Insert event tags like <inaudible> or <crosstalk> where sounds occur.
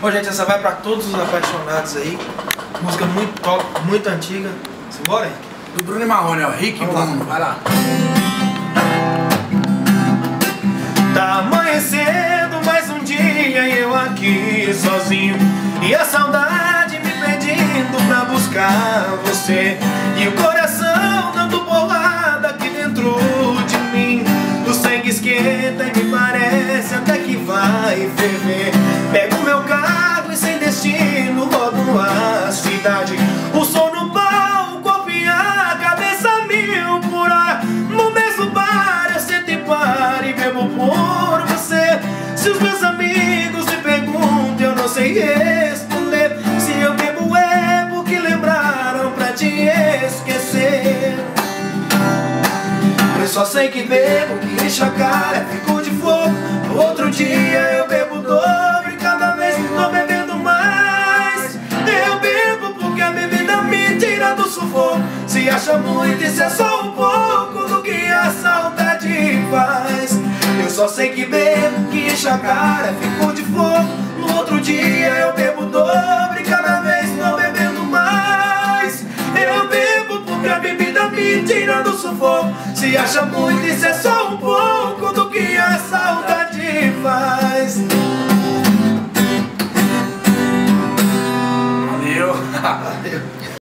Bom, gente, essa vai pra todos os apaixonados aí. Música muito top, muito antiga. Simbora aí. Do Bruno e Marrone, ó. Rick Vamos lá. Bruno. Vai lá. Tá amanhecendo mais um dia e eu aqui sozinho E a saudade me pedindo pra buscar você E o coração O som no palco, corpo e a cabeça mil por hora. No mesmo bar eu sento e paro e bebo por você. Se os meus amigos me perguntam eu não sei responder. Se eu bebo é porque lembraram pra te esquecer. Eu só sei que bebo, que enche a cara, fico Se acha muito, isso é só um pouco do que a saudade faz Eu só sei que bebo, que enche a cara, fico de fogo No outro dia eu bebo dobre, cada vez não bebendo mais Eu bebo porque a bebida me tira do sufoco Se acha muito, isso é só um pouco do que a saudade faz Valeu! Valeu! <laughs> <laughs>